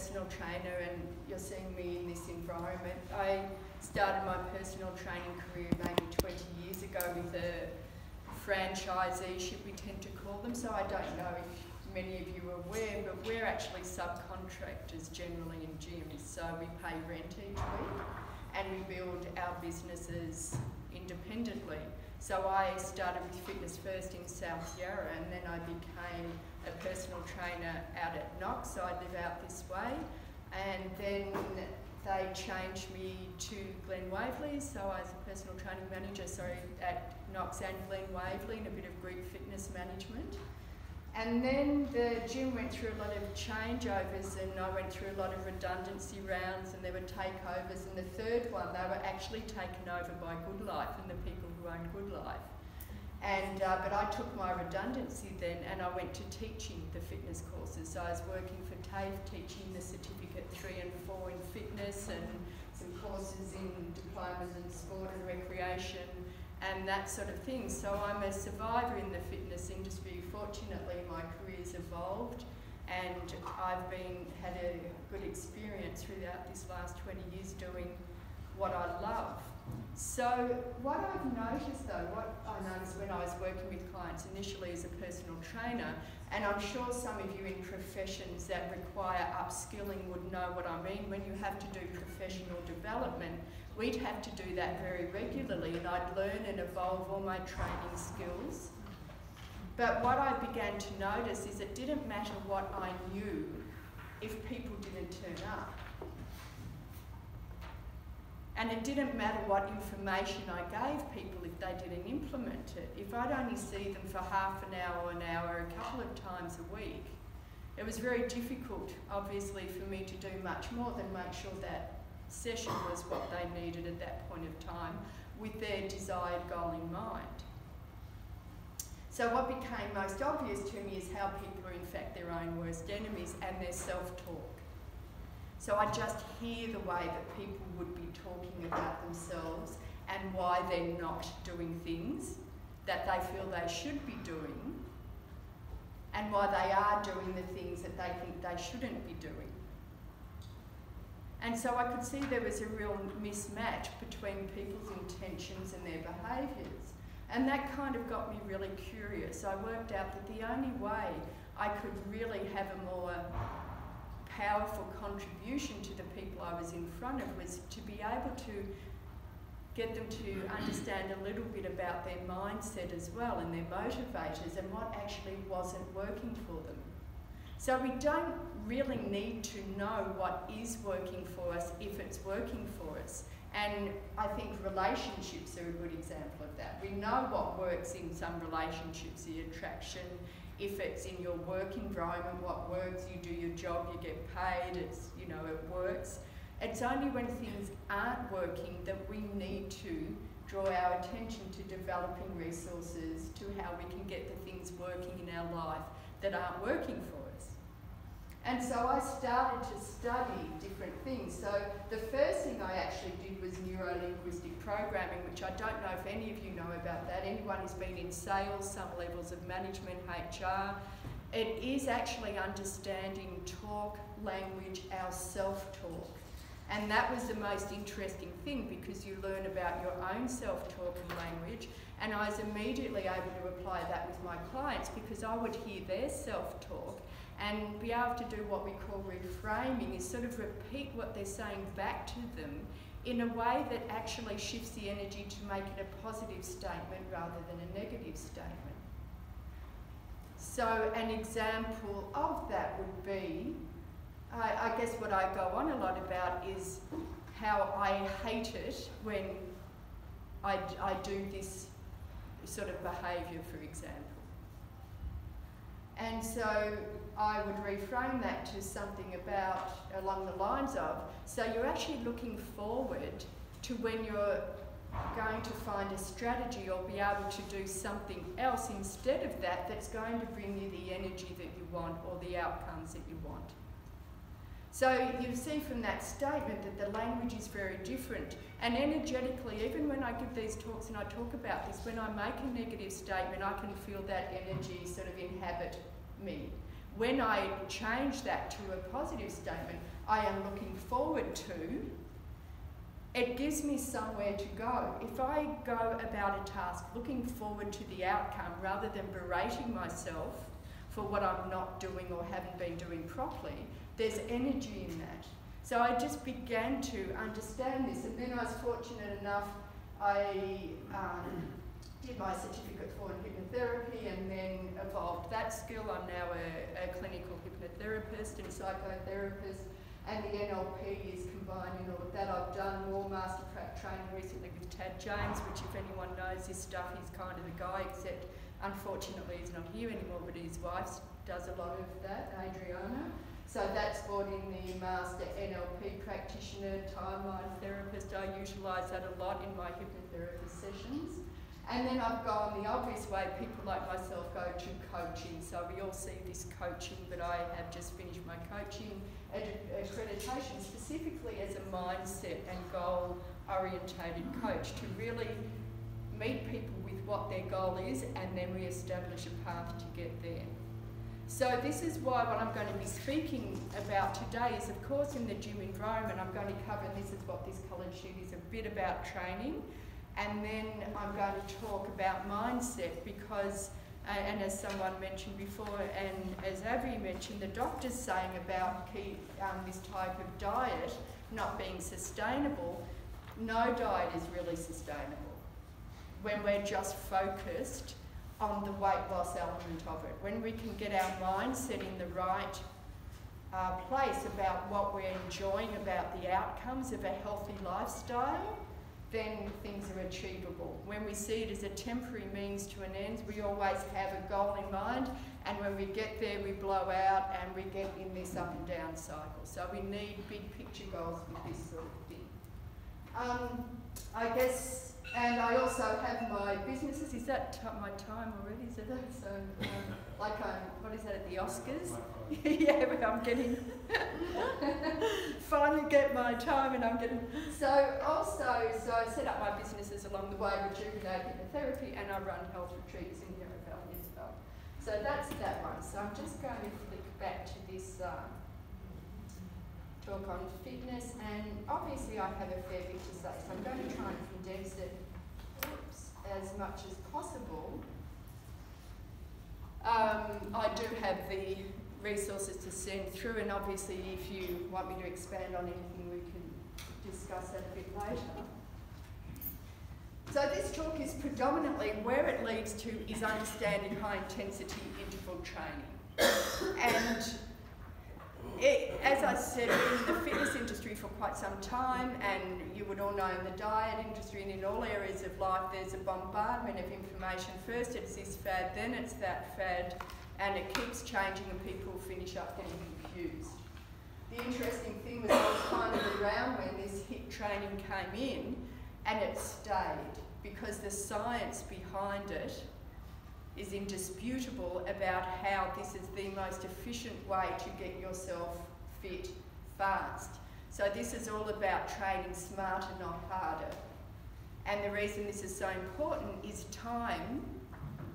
personal trainer and you're seeing me in this environment. I started my personal training career maybe 20 years ago with a franchisee, we tend to call them, so I don't know if many of you are aware, but we're actually subcontractors generally in gyms, so we pay rent each week and we build our businesses independently. So I started with Fitness First in South Yarra and then I became a personal trainer out at Knox, so I live out this way. And then they changed me to Glen Waverley, so I was a personal training manager, sorry, at Knox and Glen Waverley and a bit of group fitness management. And then the gym went through a lot of changeovers and I went through a lot of redundancy rounds and there were takeovers and the third one they were actually taken over by Good Life and the people who own Good Life. And, uh, but I took my redundancy then and I went to teaching the fitness courses. So I was working for TAFE, teaching the certificate three and four in fitness and some courses in diplomas in sport and recreation and that sort of thing. So I'm a survivor in the fitness industry. Fortunately, my career's evolved and I've been had a good experience throughout this last 20 years doing what I love. So what I've noticed though, what I noticed when I was working with clients initially as a personal trainer, and I'm sure some of you in professions that require upskilling would know what I mean. When you have to do professional development, we'd have to do that very regularly and I'd learn and evolve all my training skills. But what I began to notice is it didn't matter what I knew if people didn't turn up. And it didn't matter what information I gave people if they didn't implement it. If I'd only see them for half an hour, an hour, a couple of times a week, it was very difficult, obviously, for me to do much more than make sure that session was what they needed at that point of time with their desired goal in mind. So what became most obvious to me is how people are in fact their own worst enemies and their self-talk. So I just hear the way that people would be talking about themselves and why they're not doing things that they feel they should be doing and why they are doing the things that they think they shouldn't be doing. And so I could see there was a real mismatch between people's intentions and their behaviours. And that kind of got me really curious. I worked out that the only way I could really have a more powerful contribution to the people I was in front of was to be able to get them to understand a little bit about their mindset as well and their motivators and what actually wasn't working for them. So we don't really need to know what is working for us if it's working for us. And I think relationships are a good example of that. We know what works in some relationships, the attraction, if it's in your work environment, what works, you do your job, you get paid, it's, you know, it works. It's only when things aren't working that we need to draw our attention to developing resources to how we can get the things working in our life that aren't working for. And so I started to study different things. So the first thing I actually did was neuro-linguistic programming, which I don't know if any of you know about that. Anyone who's been in sales, some levels of management, HR, it is actually understanding talk, language, our self-talk. And that was the most interesting thing because you learn about your own self-talk and language and I was immediately able to apply that with my clients because I would hear their self-talk and be able to do what we call reframing is sort of repeat what they're saying back to them in a way that actually shifts the energy to make it a positive statement rather than a negative statement. So an example of that would be, I, I guess what I go on a lot about is how I hate it when I, I do this sort of behaviour, for example. And so I would reframe that to something about along the lines of so you're actually looking forward to when you're going to find a strategy or be able to do something else instead of that that's going to bring you the energy that you want or the outcomes that you want. So you see from that statement that the language is very different. And energetically, even when I give these talks and I talk about this, when I make a negative statement, I can feel that energy sort of inhabit me. When I change that to a positive statement, I am looking forward to, it gives me somewhere to go. If I go about a task looking forward to the outcome rather than berating myself for what I'm not doing or haven't been doing properly, there's energy in that. So I just began to understand this, and then I was fortunate enough, I um, did my certificate four in hypnotherapy and then evolved that skill. I'm now a, a clinical hypnotherapist and psychotherapist and the NLP is combined in all of that. I've done more master training recently with Tad James, which if anyone knows this stuff, he's kind of the guy, except unfortunately he's not here anymore, but his wife does a lot of that, Adriana. So that's brought in the master NLP practitioner, timeline therapist. I utilise that a lot in my hypnotherapy sessions. And then I've gone the obvious way, people like myself go to coaching. So we all see this coaching, but I have just finished my coaching accreditation specifically as a mindset and goal orientated coach to really meet people with what their goal is and then we establish a path to get there. So this is why what I'm going to be speaking about today is of course in the gym environment I'm going to cover, and this is what this coloured sheet is, a bit about training and then I'm going to talk about mindset because uh, and as someone mentioned before, and as Avi mentioned, the doctor's saying about um, this type of diet not being sustainable, no diet is really sustainable when we're just focused on the weight loss element of it. When we can get our mindset in the right uh, place about what we're enjoying about the outcomes of a healthy lifestyle, then things are achievable. When we see it as a temporary means to an end, we always have a goal in mind, and when we get there, we blow out and we get in this up and down cycle. So we need big picture goals with this sort of thing. Um, I guess and I also have my businesses. Is that my time already? Is it so? Um, like I'm, what is that at the Oscars? yeah, but I'm getting finally get my time, and I'm getting. So also, so I set up my businesses along the way, Rejuvenate Hypnotherapy, and I run health retreats in Yarra Valley as well. So that's that one. So I'm just going to flick back to this. Uh, talk on fitness, and obviously I have a fair bit to say, so I'm going to try and condense it oops, as much as possible. Um, I do have the resources to send through, and obviously if you want me to expand on anything, we can discuss that a bit later. So this talk is predominantly, where it leads to is understanding high intensity interval training. and it, as I said, in the fitness industry for quite some time, and you would all know in the diet industry and in all areas of life, there's a bombardment of information. First it's this fad, then it's that fad, and it keeps changing and people finish up getting confused. The interesting thing was I was kind of around when this HIIT training came in, and it stayed because the science behind it is indisputable about how this is the most efficient way to get yourself fit fast. So this is all about training smarter, not harder. And the reason this is so important is time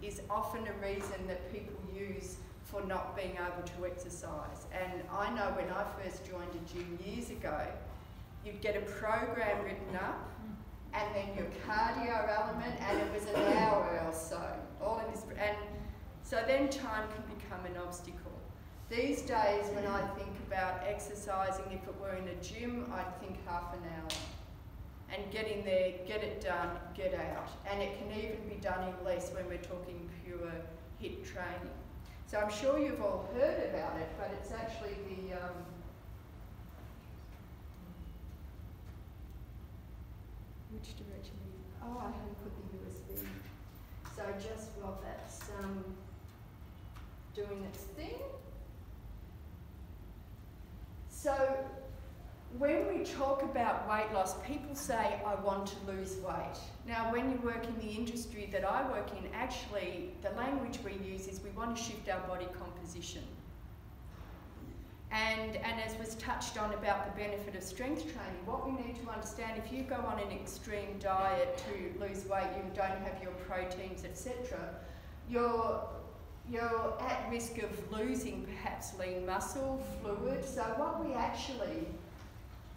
is often a reason that people use for not being able to exercise. And I know when I first joined a gym years ago, you'd get a program written up and then your cardio element, and it was an hour or so. All in this, and so then time can become an obstacle. These days, when I think about exercising, if it were in a gym, I'd think half an hour. And get in there, get it done, get out. And it can even be done in less when we're talking pure HIIT training. So I'm sure you've all heard about it, but it's actually the um, which direction? Oh, I haven't put the USB. So just while that's um, doing its thing. So when we talk about weight loss, people say, I want to lose weight. Now, when you work in the industry that I work in, actually, the language we use is we want to shift our body composition. And, and as was touched on about the benefit of strength training, what we need to understand, if you go on an extreme diet to lose weight, you don't have your proteins, etc., your you're at risk of losing perhaps lean muscle, fluid. So what we actually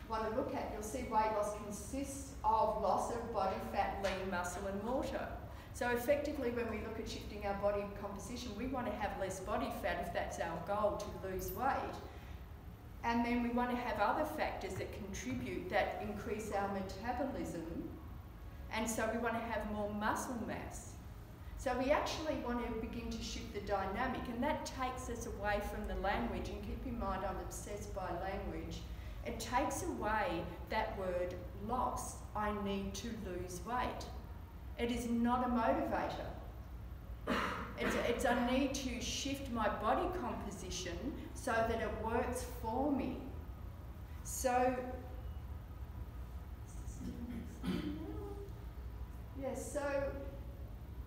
want to look at, you'll see weight loss consists of loss of body fat, lean muscle and water. So effectively when we look at shifting our body composition, we want to have less body fat if that's our goal to lose weight. And then we want to have other factors that contribute that increase our metabolism. And so we want to have more muscle mass. So we actually want to begin to shift the dynamic, and that takes us away from the language. And keep in mind, I'm obsessed by language. It takes away that word loss. I need to lose weight. It is not a motivator. It's it's a need to shift my body composition so that it works for me. So, yes, so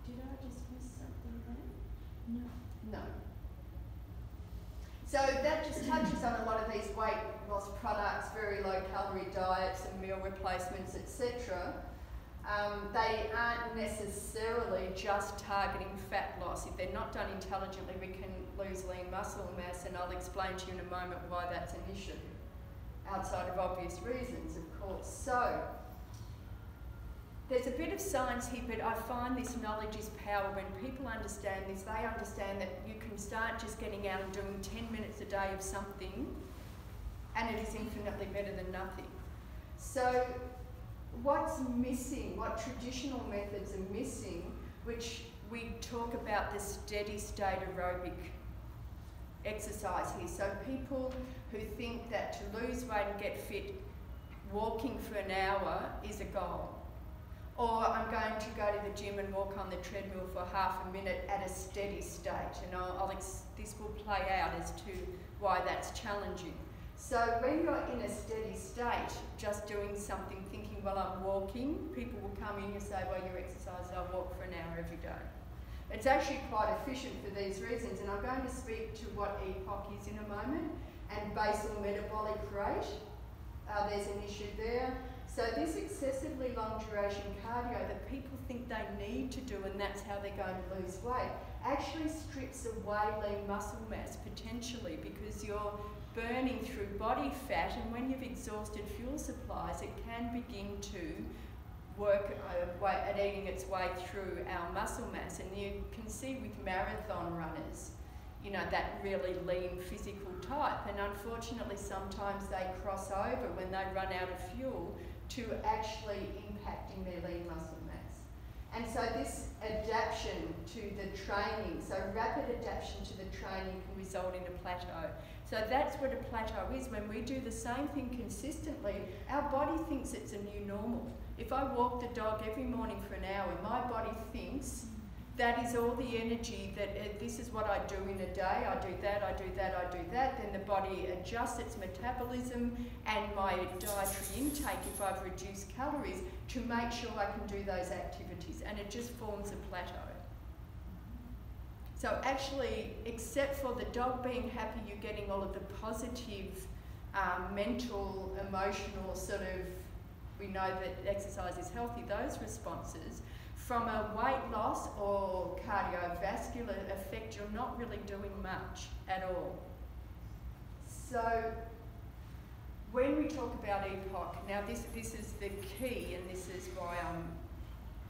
did I just miss something there? No. No. So that just touches on a lot of these weight loss products, very low calorie diets and meal replacements, etc. Um, they aren't necessarily just targeting fat loss. If they're not done intelligently, we can lose lean muscle mass, and I'll explain to you in a moment why that's an issue, outside of obvious reasons, of course. So, there's a bit of science here, but I find this knowledge is power. When people understand this, they understand that you can start just getting out and doing 10 minutes a day of something, and it is infinitely better than nothing. So, what's missing, what traditional methods are missing, which we talk about the steady state aerobic exercise here. So people who think that to lose weight and get fit, walking for an hour is a goal. Or I'm going to go to the gym and walk on the treadmill for half a minute at a steady state. And I'll, I'll this will play out as to why that's challenging. So when you're in a steady state, just doing something, thinking, well, I'm walking, people will come in and say, well, you're exercising, I walk for an hour every day. It's actually quite efficient for these reasons, and I'm going to speak to what EPOC is in a moment, and basal metabolic rate. Uh, there's an issue there. So this excessively long duration cardio that people think they need to do and that's how they're going to lose weight actually strips away lean muscle mass potentially because you're burning through body fat and when you've exhausted fuel supplies it can begin to work uh, at eating its way through our muscle mass. And you can see with marathon runners, you know, that really lean physical type. And unfortunately, sometimes they cross over when they run out of fuel to actually impacting their lean muscle mass. And so this adaptation to the training, so rapid adaptation to the training can result in a plateau. So that's what a plateau is. When we do the same thing consistently, our body thinks it's a new normal. If I walk the dog every morning for an hour, my body thinks that is all the energy that uh, this is what I do in a day. I do that, I do that, I do that. Then the body adjusts its metabolism and my dietary intake if I've reduced calories to make sure I can do those activities. And it just forms a plateau. So actually, except for the dog being happy, you're getting all of the positive um, mental, emotional sort of we know that exercise is healthy, those responses, from a weight loss or cardiovascular effect, you're not really doing much at all. So when we talk about EPOC, now this, this is the key and this is why I'm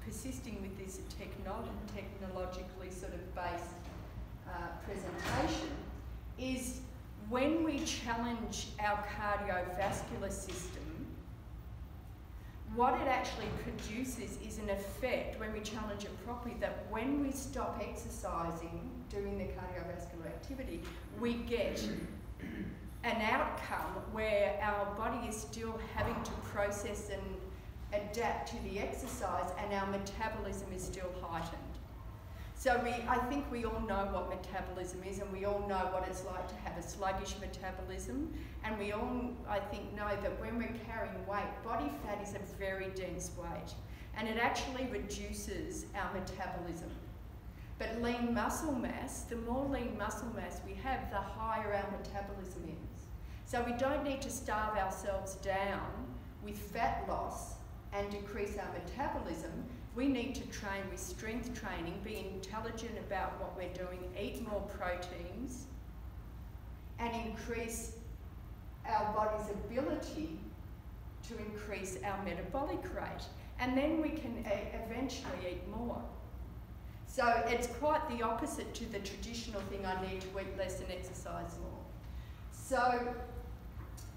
persisting with this technolo technologically sort of based uh, presentation, is when we challenge our cardiovascular system, what it actually produces is an effect when we challenge it properly that when we stop exercising, doing the cardiovascular activity, we get an outcome where our body is still having to process and adapt to the exercise and our metabolism is still heightened. So we, I think we all know what metabolism is and we all know what it's like to have a sluggish metabolism and we all, I think, know that when we're carrying weight, body fat is a very dense weight and it actually reduces our metabolism. But lean muscle mass, the more lean muscle mass we have, the higher our metabolism is. So we don't need to starve ourselves down with fat loss and decrease our metabolism We need to train with strength training, be intelligent about what we're doing, eat more proteins, and increase our body's ability to increase our metabolic rate. And then we can eventually eat more. So it's quite the opposite to the traditional thing I need to eat less and exercise more. So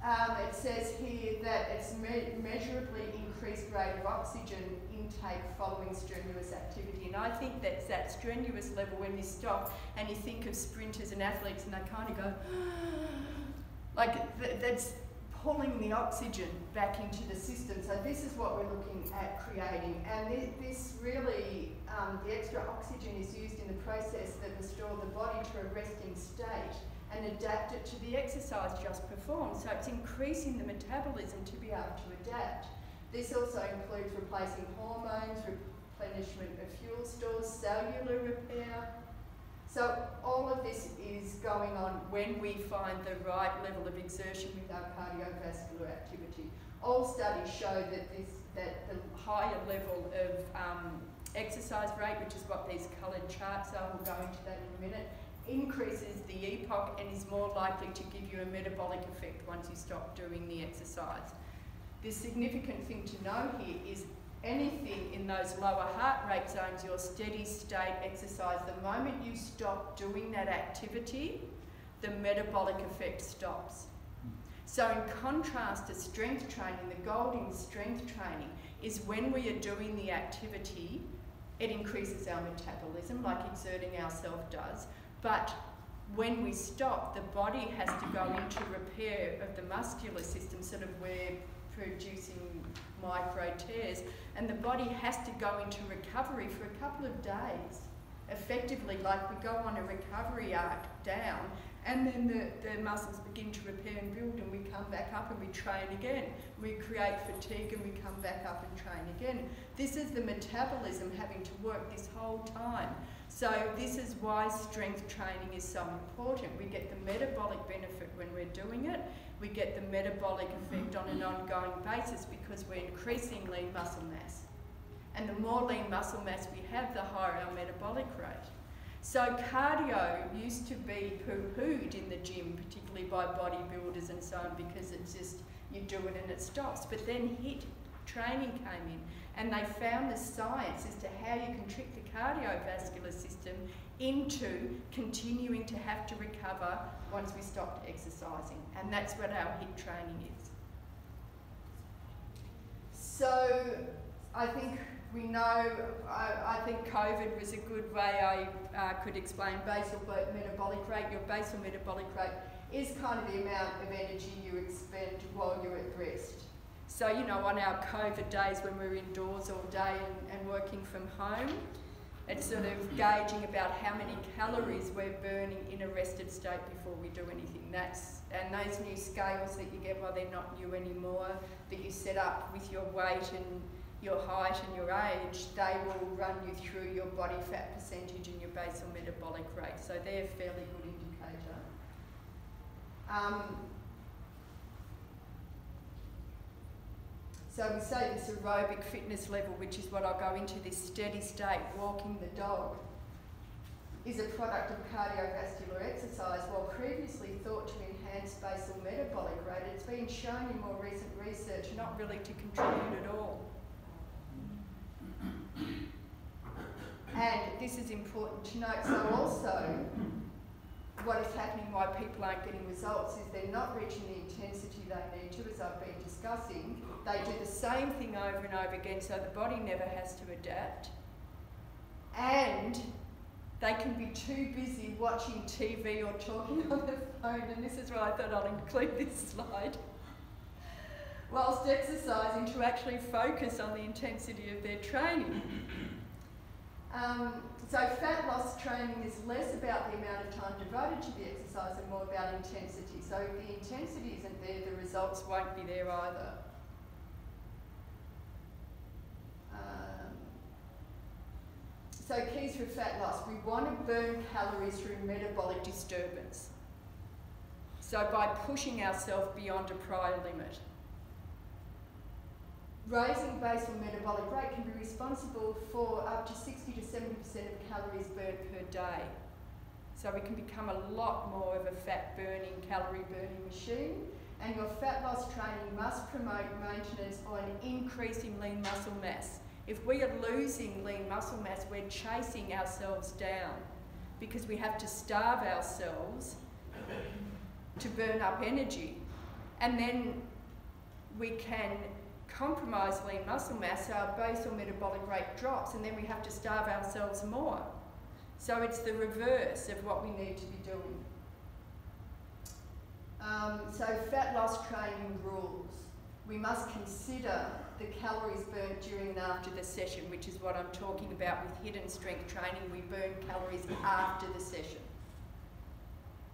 um, it says here that it's me measurably increased rate of oxygen intake following strenuous activity. And I think that's that strenuous level when you stop and you think of sprinters and athletes and they kind of go, like th that's pulling the oxygen back into the system. So this is what we're looking at creating. And th this really um, the extra oxygen is used in the process that restore the body to a resting state and adapt it to the exercise just performed. So it's increasing the metabolism to be able to adapt. This also includes replacing hormones, replenishment of fuel stores, cellular repair. So all of this is going on when we find the right level of exertion with our cardiovascular activity. All studies show that this that the higher level of um, exercise rate, which is what these coloured charts are, we'll go into that in a minute, increases the EPOC and is more likely to give you a metabolic effect once you stop doing the exercise. The significant thing to know here is anything in those lower heart rate zones, your steady state exercise, the moment you stop doing that activity, the metabolic effect stops. So in contrast to strength training, the goal in strength training is when we are doing the activity, it increases our metabolism like exerting ourselves does. But when we stop, the body has to go into repair of the muscular system, sort of where producing micro tears, and the body has to go into recovery for a couple of days. Effectively, like we go on a recovery arc down, and then the, the muscles begin to repair and build and we come back up and we train again. We create fatigue and we come back up and train again. This is the metabolism having to work this whole time. So this is why strength training is so important. We get the metabolic benefit when we're doing it. We get the metabolic effect on an ongoing basis because we're increasing lean muscle mass. And the more lean muscle mass we have, the higher our metabolic rate. So cardio used to be poo-pooed in the gym, particularly by bodybuilders and so on, because it's just, you do it and it stops. But then HIIT training came in, and they found the science as to how you can trick the cardiovascular system into continuing to have to recover once we stopped exercising. And that's what our HIIT training is. So I think we know, I, I, think COVID was a good way I uh, could explain basal metabolic rate. Your basal metabolic rate is kind of the amount of energy you expend while you're at rest. So, you know, on our COVID days when we're indoors all day and, and working from home, it's sort of gauging about how many calories we're burning in a rested state before we do anything. That's and those new scales that you get, well, they're not new anymore, that you set up with your weight and your height and your age, they will run you through your body fat percentage and your basal metabolic rate. So they're a fairly good indicator. Um, so we say this aerobic fitness level, which is what I'll go into, this steady state, walking the dog, is a product of cardiovascular exercise, while previously thought to enhance basal metabolic rate, it's been shown in more recent research not really to contribute at all. And this is important to note. So also, what is happening, why people aren't getting results, is they're not reaching the intensity they need to, as I've been discussing. They do the same thing over and over again, so the body never has to adapt. And they can be too busy watching TV or talking on the phone, and this is why I thought I'll include this slide whilst exercising to actually focus on the intensity of their training. Um, so fat loss training is less about the amount of time devoted to the exercise and more about intensity. So if the intensity isn't there, the results won't be there either. Um, so keys for fat loss. We want to burn calories through metabolic disturbance. So by pushing ourselves beyond a prior limit. Raising basal metabolic rate can be responsible for up to 60 to 70% of calories burned per day. So we can become a lot more of a fat burning, calorie burning machine. And your fat loss training must promote maintenance or an increase in lean muscle mass. If we are losing lean muscle mass, we're chasing ourselves down because we have to starve ourselves to burn up energy. And then we can compromise lean muscle mass, our basal metabolic rate drops, and then we have to starve ourselves more. So it's the reverse of what we need to be doing. Um, so fat loss training rules. We must consider the calories burnt during and after the session, which is what I'm talking about with HIIT and strength training. We burn calories after the session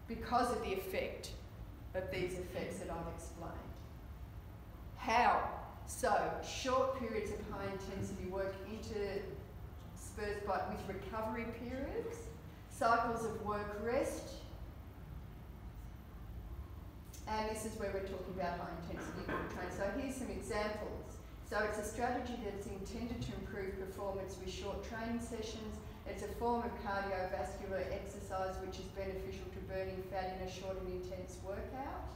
because of the effect of these effects that I've explained. How? So, short periods of high intensity work interspersed by, with recovery periods, cycles of work rest, and this is where we're talking about high intensity work training. So here's some examples. So it's a strategy that's intended to improve performance with short training sessions. It's a form of cardiovascular exercise which is beneficial to burning fat in a short and intense workout.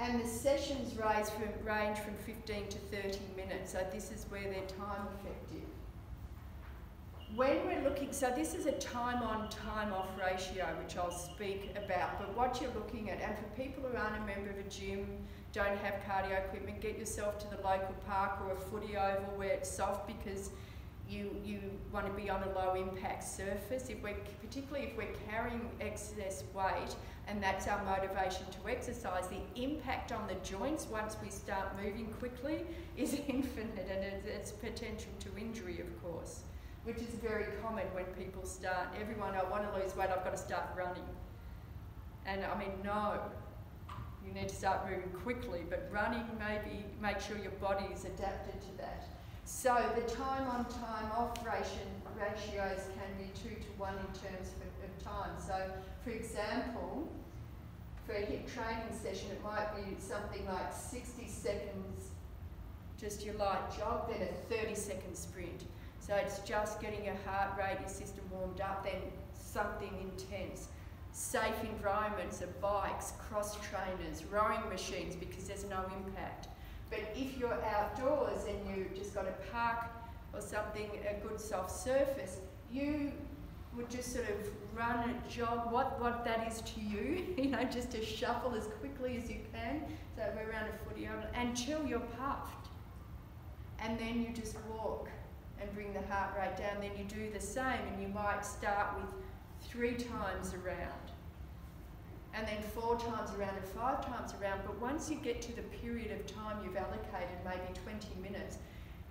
And the sessions range from, range from 15 to 30 minutes, so this is where they're time effective. When we're looking, so this is a time on, time off ratio, which I'll speak about, but what you're looking at, and for people who aren't a member of a gym, don't have cardio equipment, get yourself to the local park or a footy oval where it's soft because you, you want to be on a low impact surface. If we're, particularly if we're carrying excess weight and that's our motivation to exercise, the impact on the joints once we start moving quickly is infinite and it's potential to injury, of course, which is very common when people start, everyone, I want to lose weight, I've got to start running. And I mean, no, you need to start moving quickly, but running maybe make sure your body is adapted to that. So the time on time off ratios can be two to one in terms of, time. So for example, for a HIIT training session, it might be something like 60 seconds, just your light jog, then a 30 second sprint. So it's just getting your heart rate, your system warmed up, then something intense. Safe environments of bikes, cross trainers, rowing machines because there's no impact. But if you're outdoors and you've just got a park or something, a good soft surface, you would just sort of run a jog, what, what that is to you, you know, just to shuffle as quickly as you can, so around a footy until you're puffed. And then you just walk and bring the heart rate down. Then you do the same and you might start with three times around and then four times around and five times around. But once you get to the period of time you've allocated, maybe 20 minutes,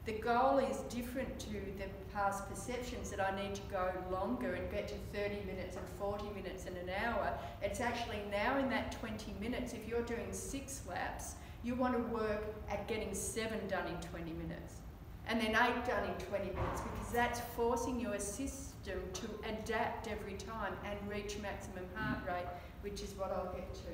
the goal is different to the past perceptions that I need to go longer and get to 30 minutes and 40 minutes and an hour. It's actually now in that 20 minutes, if you're doing six laps, you want to work at getting seven done in 20 minutes and then eight done in 20 minutes because that's forcing your system to adapt every time and reach maximum heart mm. rate which is what I'll get to.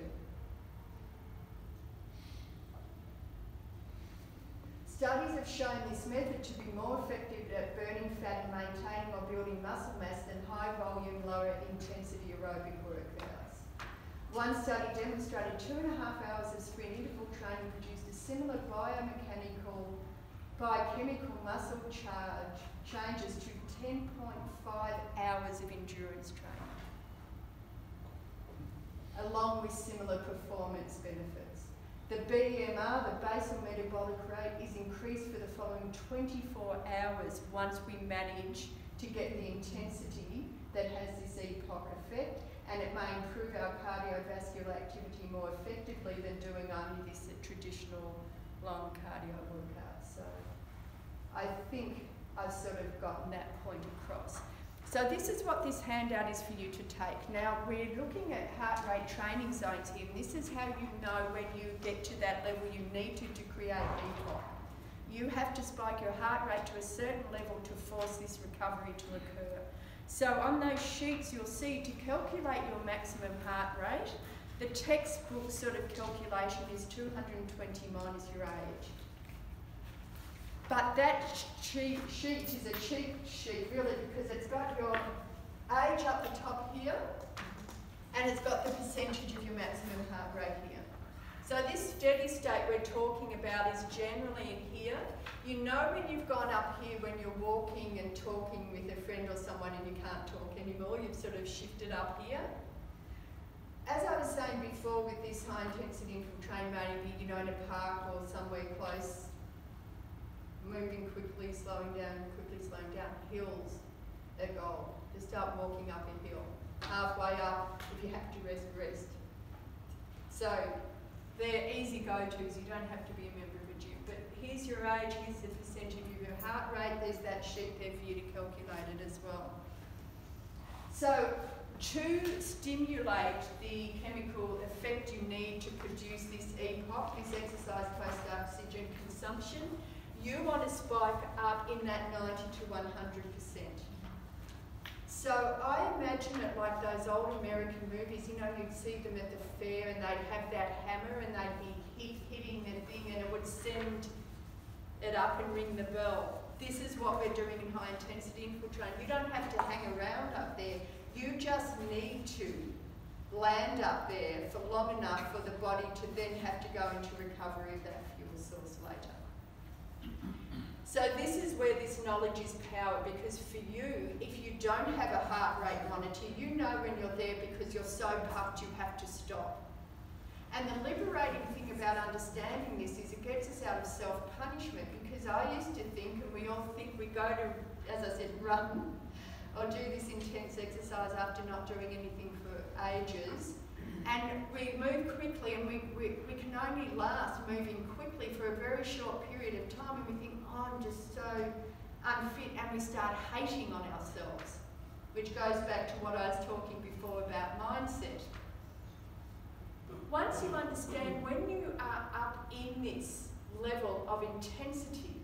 Studies have shown this method to be more effective at burning fat and maintaining or building muscle mass than high volume, lower intensity aerobic work does. One study demonstrated two and a half hours of sprint interval training produced a similar biomechanical, biochemical muscle charge changes to 10.5 hours of endurance training along with similar performance benefits. The BMR, the basal metabolic rate, is increased for the following 24 hours once we manage to get the intensity that has this EPOC effect, and it may improve our cardiovascular activity more effectively than doing only this traditional long cardio workout. So I think I've sort of gotten that point across. So this is what this handout is for you to take. Now we're looking at heart rate training zones here, and this is how you know when you get to that level you need to to create EPOC. You have to spike your heart rate to a certain level to force this recovery to occur. So on those sheets you'll see to calculate your maximum heart rate, the textbook sort of calculation is 220 minus your age. But that cheat sheet is a cheat sheet really because it's got your age up the top here and it's got the percentage of your maximum heart rate here. So this steady state we're talking about is generally in here. You know when you've gone up here when you're walking and talking with a friend or someone and you can't talk anymore, you've sort of shifted up here. As I was saying before with this high intensity train maybe, you know, in a park or somewhere close, moving quickly, slowing down, quickly slowing down, hills are goal. Just start walking up a hill. Halfway up, if you have to rest, rest. So they're easy go-tos, you don't have to be a member of a gym. But here's your age, here's the percentage of your heart rate, there's that sheet there for you to calculate it as well. So to stimulate the chemical effect you need to produce this EPOC, this exercise post-oxygen consumption, you want to spike up in that 90 to 100%. So I imagine it like those old American movies, you know, you'd see them at the fair and they'd have that hammer and they'd be hit, hitting the thing and it would send it up and ring the bell. This is what we're doing in high intensity training. You don't have to hang around up there. You just need to land up there for long enough for the body to then have to go into recovery of that. So this is where this knowledge is power because for you, if you don't have a heart rate monitor, you know when you're there because you're so puffed you have to stop. And the liberating thing about understanding this is it gets us out of self-punishment because I used to think, and we all think we go to, as I said, run or do this intense exercise after not doing anything for ages. And we move quickly and we, we, we can only last moving quickly for a very short period of time and we think, I'm just so unfit and we start hating on ourselves, which goes back to what I was talking before about mindset. Once you understand when you are up in this level of intensity,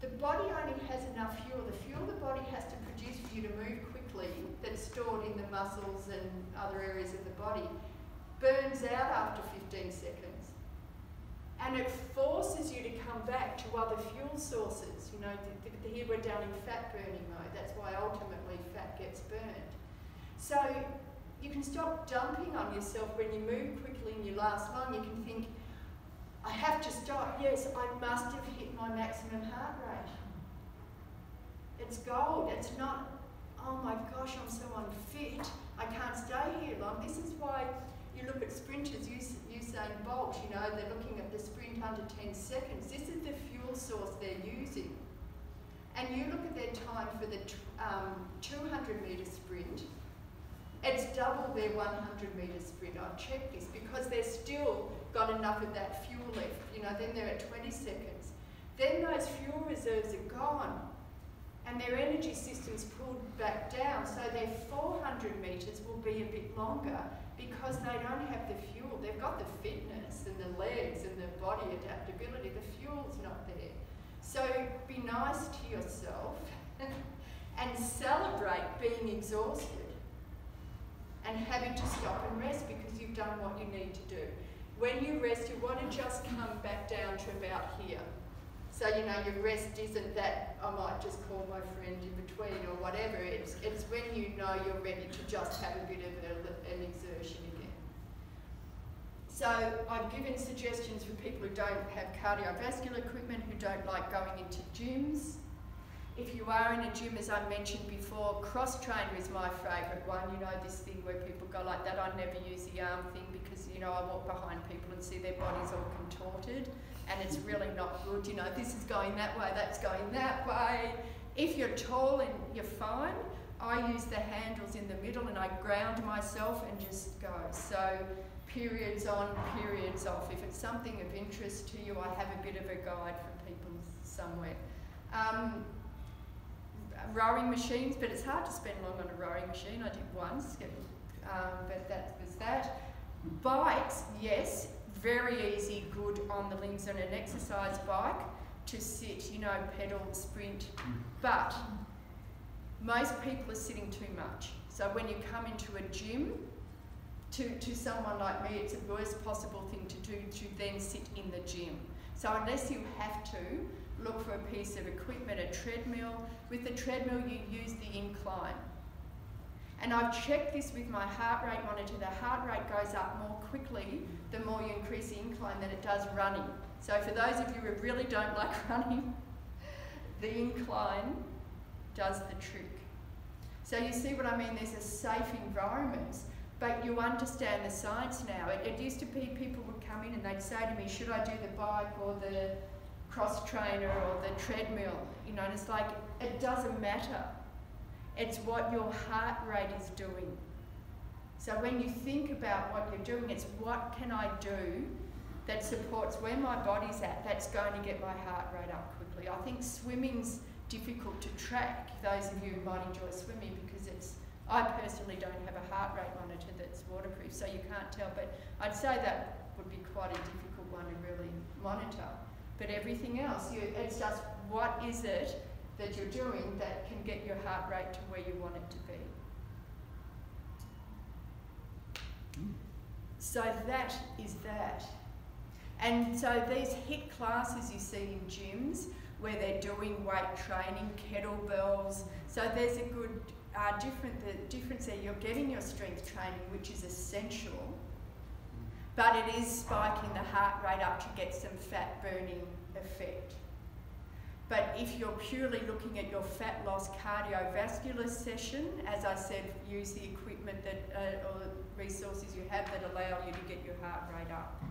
the body only has enough fuel. The fuel the body has to produce for you to move quickly, that's stored in the muscles and other areas of the body, burns out after 15 seconds. And it forces you to come back to other fuel sources. You know, here we're down in fat burning mode. That's why ultimately fat gets burned. So you can stop dumping on yourself when you move quickly and you last long. You can think, I have to stop. Yes, I must have hit my maximum heart rate. It's gold. It's not, oh my gosh, I'm so unfit. I can't stay here long. This is why you look at sprinters, Usain Bolt, you know, they're looking at the sprint under 10 seconds. This is the fuel source they're using. And you look at their time for the um, 200 metre sprint, it's double their 100 metre sprint. I've checked this because they've still got enough of that fuel left. You know, then they're at 20 seconds. Then those fuel reserves are gone and their energy system's pulled back down. So their 400 metres will be a bit longer because they don't have the fuel. They've got the fitness and the legs and the body adaptability. The fuel's not there. So be nice to yourself and celebrate being exhausted and having to stop and rest because you've done what you need to do. When you rest, you want to just come back down to about here. So, you know, your rest isn't that I might just call my friend in or whatever. It's, it's when you know you're ready to just have a bit of a, an exertion again. So I've given suggestions for people who don't have cardiovascular equipment, who don't like going into gyms, if you are in a gym, as I mentioned before, cross trainer is my favourite one. You know, this thing where people go like that. I never use the arm thing because, you know, I walk behind people and see their bodies all contorted and it's really not good. You know, this is going that way, that's going that way. If you're tall and you're fine, I use the handles in the middle and I ground myself and just go. So periods on, periods off. If it's something of interest to you, I have a bit of a guide for people somewhere. Um, rowing machines, but it's hard to spend long on a rowing machine. I did once, um, but that was that. Bikes, yes, very easy, good on the limbs on an exercise bike to sit, you know, pedal, sprint, mm. but most people are sitting too much. So when you come into a gym, to, to someone like me, it's the worst possible thing to do to then sit in the gym. So unless you have to, look for a piece of equipment, a treadmill. With the treadmill, you use the incline. And I've checked this with my heart rate monitor. The heart rate goes up more quickly the more you increase the incline than it does running. So for those of you who really don't like running, the incline does the trick. So you see what I mean? There's a safe environment, but you understand the science now. It, it used to be people would come in and they'd say to me, should I do the bike or the cross trainer or the treadmill? You know, and it's like, it doesn't matter. It's what your heart rate is doing. So when you think about what you're doing, it's what can I do that supports where my body's at that's going to get my heart rate up quickly. I think swimming's difficult to track, those of you who might enjoy swimming, because it's I personally don't have a heart rate monitor that's waterproof, so you can't tell, but I'd say that would be quite a difficult one to really monitor. But everything else, you, it's just what is it that you're doing that can get your heart rate to where you want it to be. Hmm. So that is that. And so these HIIT classes you see in gyms where they're doing weight training, kettlebells. So there's a good uh, different the difference there. You're getting your strength training, which is essential, but it is spiking the heart rate up to get some fat burning effect. But if you're purely looking at your fat loss cardiovascular session, as I said, use the equipment that uh, or resources you have that allow you to get your heart rate up.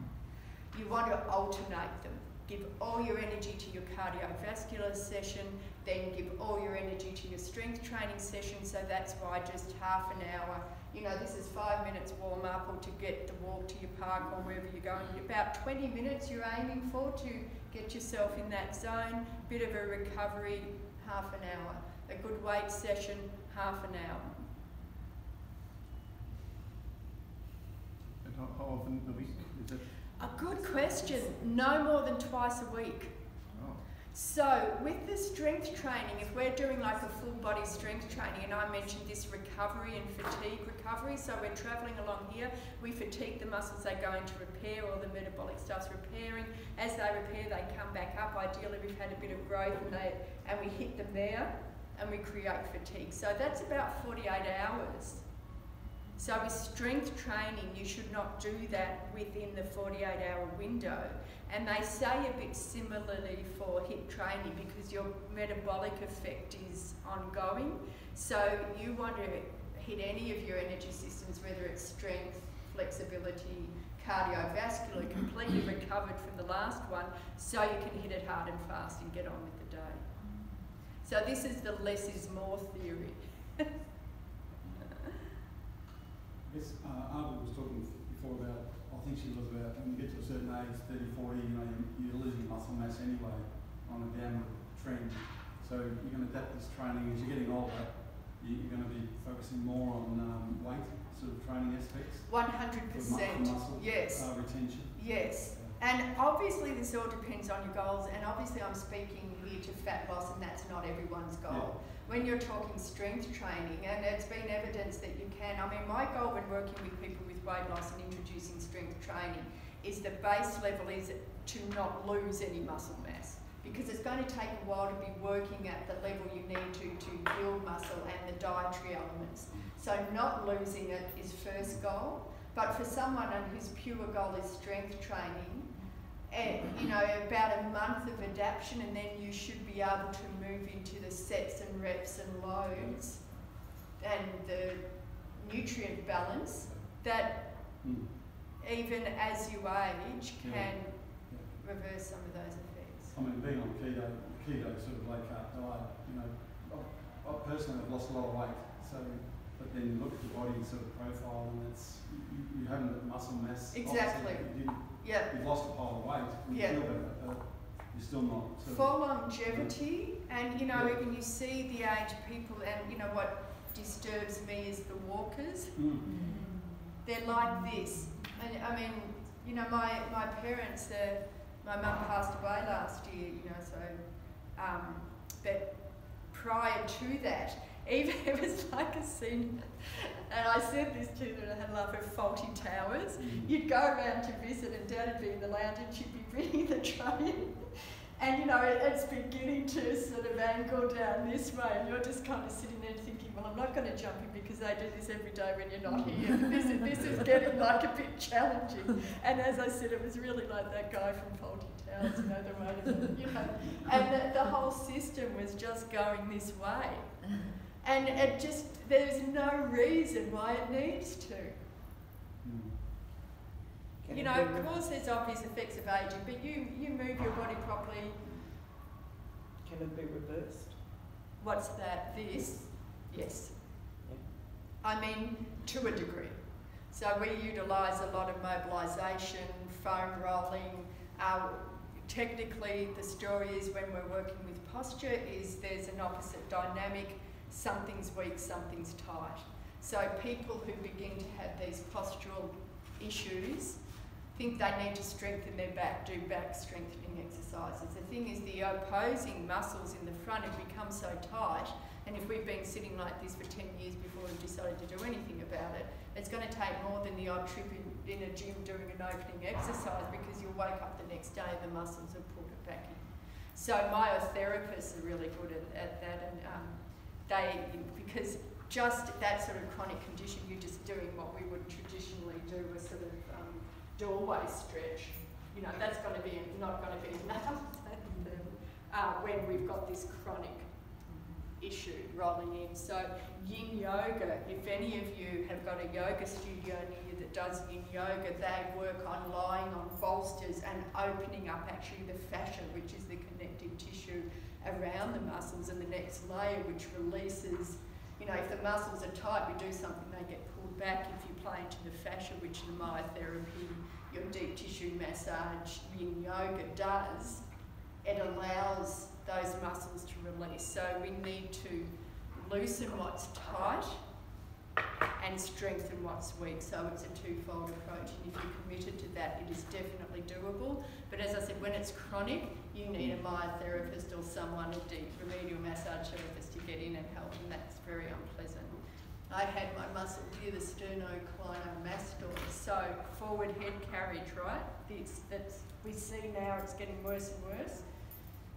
You want to alternate them. Give all your energy to your cardiovascular session, then give all your energy to your strength training session. So that's why just half an hour. You know, this is five minutes warm up or to get the walk to your park or wherever you're going. About 20 minutes you're aiming for to get yourself in that zone. Bit of a recovery, half an hour. A good weight session, half an hour. And how, how often a week is that? A good question. No more than twice a week. So with the strength training, if we're doing like a full body strength training, and I mentioned this recovery and fatigue recovery, so we're travelling along here, we fatigue the muscles, they go into repair, or the metabolic stuff's repairing. As they repair, they come back up. Ideally, we've had a bit of growth, and they and we hit them there, and we create fatigue. So that's about 48 hours. So with strength training, you should not do that within the 48 hour window. And they say a bit similarly for HIIT training because your metabolic effect is ongoing. So you want to hit any of your energy systems, whether it's strength, flexibility, cardiovascular, completely recovered from the last one, so you can hit it hard and fast and get on with the day. Mm. So this is the less is more theory. Guess uh, was talking before about, I think she was about, when you get to a certain age, 30, 40, you know, you- you're losing muscle mass anyway on a downward trend. So you're going to adapt this training as you're getting older. you- You're going to be focusing more on um, weight sort of training aspects. One hundred for mu- for percent. muscle Yes. uh, retention. Yes. And obviously, this all depends on your goals. And obviously, I'm speaking here to fat loss, and that's not everyone's goal. When you're talking strength training, and it's been evidence that you can. I mean, my goal when working with people with weight loss and introducing strength training is the base level is to not lose any muscle mass because it's going to take a while to be working at the level you need to to build muscle and the dietary elements. So not losing it is first goal. But for someone whose pure goal is strength training, you know about a month of adaptation, and then you should be able to move into the sets and reps and loads, and the nutrient balance that Mm. even as you age can Yeah. reverse some of those effects. I mean, being on keto, keto sort of low carb diet, you know, I, I personally have lost a lot of weight. So, but then you look at your body sort of profile, and it's you, you haven't got muscle mass. Exactly. You didn't, Yeah. you've lost a pile of weight. and You Yeah. feel better, but you're still not. Of, For longevity, and you know, Yeah. when you see the age people, and you know what disturbs me is the walkers. Mm. They're like this, and I mean, you know, my my parents, uh, my mum passed away last year, you know, so, um, but prior to that, even it was like a scene, and I said this to them, and I had a laugh at Fawlty Towers. Mm. You'd go around to visit, and Dad would be in the lounge, and she'd be bringing the tray in. And you know, it's beginning to sort of angle down this way, and you're just kind of sitting there thinking, well, I'm not going to jump in because they do this every day when you're not here. this, is, this is getting like a bit challenging. And as I said, it was really like that guy from Fawlty Towers, you know, the way, you know, and the, the whole system was just going this way. And it just, there's no reason why it needs to. Mm. You know, of course there's obvious effects of aging, but you, you move your body properly. Can it be reversed? What's that? This? Yes. Yeah. I mean, to a degree. So we utilise a lot of mobilisation, foam rolling. Uh, technically, the story is when we're working with posture is there's an opposite dynamic. Something's weak, something's tight. So people who begin to have these postural issues think they need to strengthen their back, do back strengthening exercises. The thing is, the opposing muscles in the front have become so tight, and if we've been sitting like this for 10 years before we've decided to do anything about it, it's going to take more than the odd trip in, in a gym doing an opening exercise because you'll wake up the next day and the muscles have pulled it back in. So myotherapists are really good at, at that, and um, they because just that sort of chronic condition, you're just doing what we would traditionally do, a sort of um, doorway stretch. You know, that's going to be not going to be enough uh, when we've got this chronic issue rolling in. So yin yoga, if any of you have got a yoga studio near you that does yin yoga, they work on lying on bolsters and opening up actually the fascia, which is the connective tissue around the muscles, and the next layer which releases. You know, if the muscles are tight, we do something, they get pulled back. If you play into the fascia, which the myotherapy, your deep tissue massage, yin yoga does, it allows those muscles to release. So we need to loosen what's tight and strengthen what's weak. So it's a twofold approach, and if you're committed to that, it is definitely doable. But as I said, when it's chronic, you need a myotherapist or someone, a deep remedial massage therapist to get in and help, and that's very unpleasant. I had my muscle here, the sternocleidomastoid, so forward head carriage, right? This that's we see now it's getting worse and worse.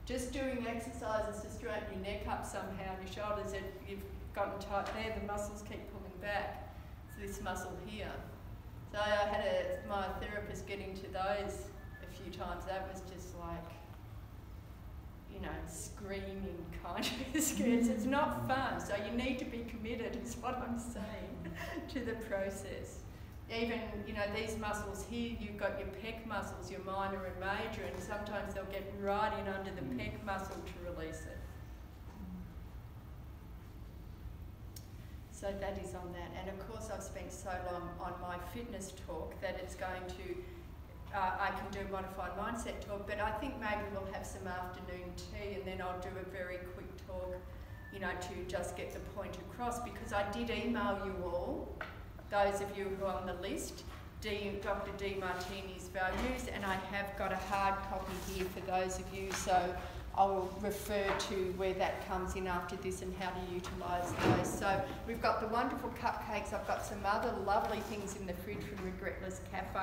Just doing exercises to straighten your neck up somehow, your shoulders that you've gotten tight there, the muscles keep pulling back. So this muscle here. So I had a my therapist get into those a few times. That was just like, you know, screaming kind of scares. It's not fun. So you need to be committed, is what I'm saying, to the process. Even, you know, these muscles here, you've got your pec muscles, your minor and major, and sometimes they'll get right in under the mm. pec muscle to release it. So that is on that. And of course, I've spent so long on my fitness talk that it's going to, uh, I can do modified mindset talk, but I think maybe we'll have some afternoon tea and then I'll do a very quick talk, you know, to just get the point across because I did email you all, those of you who are on the list, D, Dr. Demartini's values, and I have got a hard copy here for those of you, so I'll refer to where that comes in after this and how to utilise those. So we've got the wonderful cupcakes. I've got some other lovely things in the fridge from Regretless Cafe.